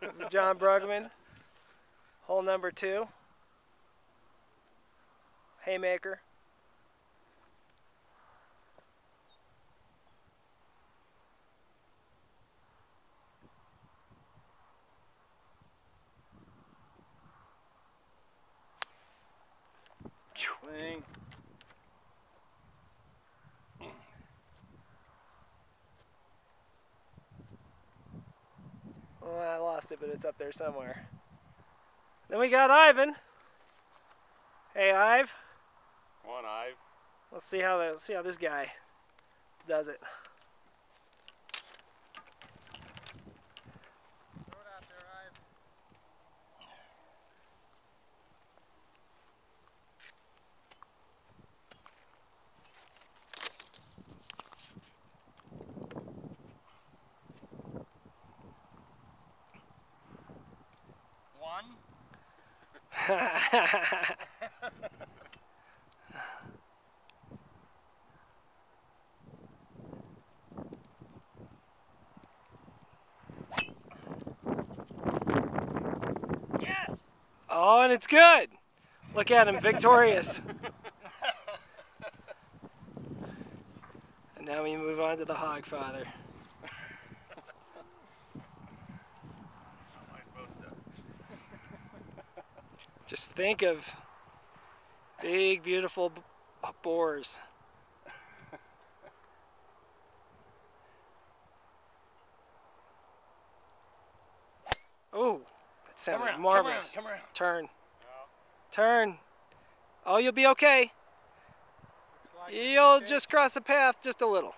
this is John Brugman. Hole number two. Haymaker. Swing. Oh, I lost it, but it's up there somewhere. Then we got Ivan. Hey, Ive. One eye. Let's see how the, let's see how this guy does it. One. yes! Oh, and it's good. Look at him, victorious. and now we move on to the Hogfather. How am I supposed to? Just think of big, beautiful b- uh, boars. Oh, that sounded Come around, marvelous. Come around, Turn. Turn. Oh, you'll be okay. come around. You'll just cross the path just a little.